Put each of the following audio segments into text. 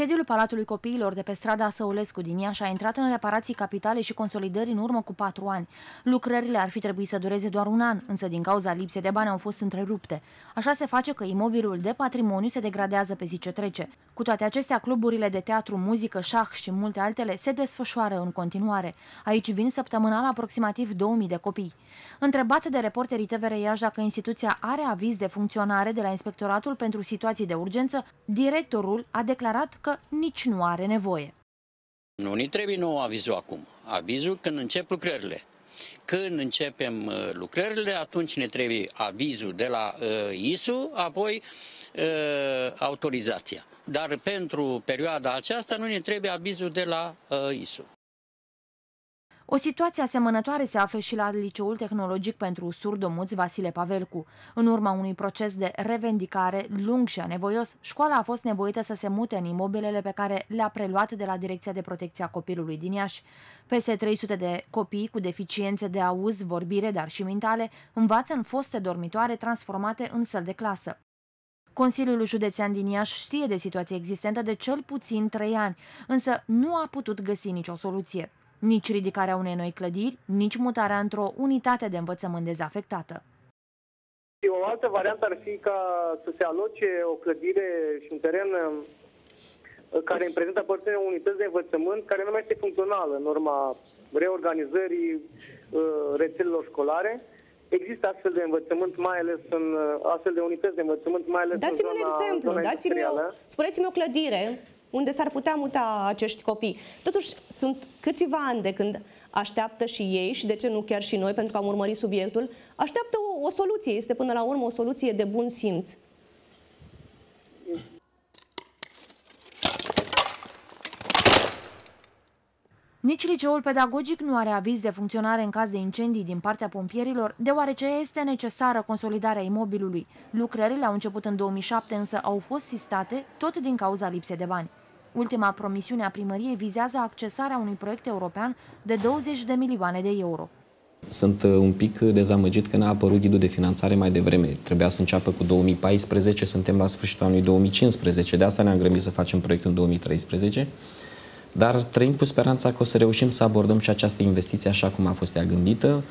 Sediul Palatului Copiilor de pe strada Săulescu din Iași a intrat în reparații capitale și consolidări în urmă cu patru ani. Lucrările ar fi trebuit să dureze doar un an, însă din cauza lipsei de bani au fost întrerupte. Așa se face că imobilul de patrimoniu se degradează pe zi ce trece. Cu toate acestea, cluburile de teatru, muzică, șah și multe altele se desfășoară în continuare. Aici vin săptămânal aproximativ 2000 de copii. Întrebat de reporterii TVR Iași dacă instituția are aviz de funcționare de la Inspectoratul pentru Situații de Urgență, directorul a declarat că nici nu are nevoie. Nu ni trebuie nou avizul acum. Avizul când încep lucrările. Când începem uh, lucrările, atunci ne trebuie avizul de la uh, ISU, apoi uh, autorizația. Dar pentru perioada aceasta nu ne trebuie avizul de la uh, ISU. O situație asemănătoare se află și la Liceul Tehnologic pentru Surdomuți Vasile Pavelcu. În urma unui proces de revendicare lung și anevoios, școala a fost nevoită să se mute în imobilele pe care le-a preluat de la Direcția de Protecție a Copilului din Iași. Peste 300 de copii cu deficiențe de auz, vorbire, dar și mentale, învață în foste dormitoare transformate în săl de clasă. Consiliul Județean din Iași știe de situația existentă de cel puțin trei ani, însă nu a putut găsi nicio soluție nici ridicarea unei noi clădiri, nici mutarea într-o unitate de învățământ dezafectată. O altă variantă ar fi ca să se aloce o clădire și un teren uh, care în prezent aparține unități de învățământ care nu mai este funcțională în urma reorganizării uh, rețelelor școlare. Există astfel de învățământ, mai ales în uh, astfel de unități de învățământ, mai ales dați-mi în zona, un exemplu, dați-mi o, spuneți-mi o clădire unde s-ar putea muta acești copii. Totuși, sunt câțiva ani de când așteaptă și ei, și de ce nu chiar și noi, pentru că am urmărit subiectul, așteaptă o, o soluție. Este până la urmă o soluție de bun simț. Nici liceul pedagogic nu are aviz de funcționare în caz de incendii din partea pompierilor, deoarece este necesară consolidarea imobilului. Lucrările au început în 2007, însă au fost sistate tot din cauza lipsei de bani. Ultima promisiune a primăriei vizează accesarea unui proiect european de 20 de milioane de euro. Sunt uh, un pic dezamăgit că n-a apărut ghidul de finanțare mai devreme. Trebuia să înceapă cu 2014, suntem la sfârșitul anului 2015. De asta ne-am grăbit să facem proiectul în 2013. Dar trăim cu speranța că o să reușim să abordăm și această investiție așa cum a fost ea gândită.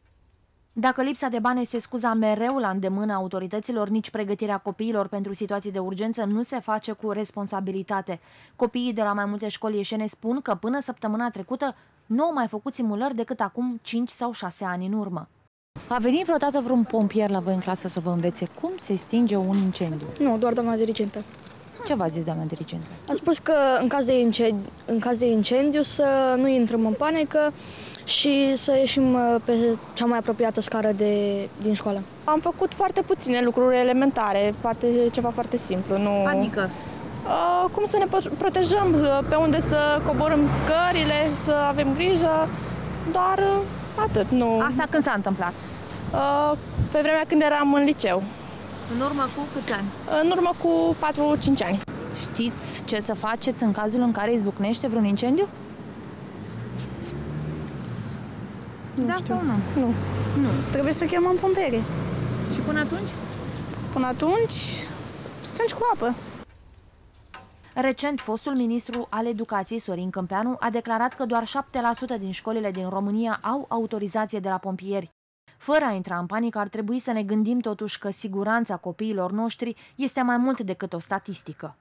Dacă lipsa de bani se scuza mereu la îndemâna autorităților, nici pregătirea copiilor pentru situații de urgență nu se face cu responsabilitate. Copiii de la mai multe școli ieșene spun că până săptămâna trecută nu au mai făcut simulări decât acum 5 sau 6 ani în urmă. A venit vreodată vreun pompier la voi în clasă să vă învețe cum se stinge un incendiu? Nu, doar doamna dirigentă. Ce v-a zis doamna dirigentă? A spus că în caz de incendiu, în caz de incendiu să nu intrăm în panică și să ieșim uh, pe cea mai apropiată scară de, din școală. Am făcut foarte puține lucruri elementare, foarte, ceva foarte simplu. Nu... Adică? Uh, cum să ne protejăm, uh, pe unde să coborâm scările, să avem grijă, doar uh, atât. Nu... Asta când s-a întâmplat? Uh, pe vremea când eram în liceu. În urmă cu câți ani? În urmă cu 4-5 ani. Știți ce să faceți în cazul în care izbucnește vreun incendiu? Nu da știu. sau nu? Nu. Nu. Trebuie să chemăm pompieri. Și până atunci? Până atunci, strângi cu apă. Recent, fostul ministru al educației, Sorin Câmpeanu, a declarat că doar 7% din școlile din România au autorizație de la pompieri. Fără a intra în panică, ar trebui să ne gândim totuși că siguranța copiilor noștri este mai mult decât o statistică.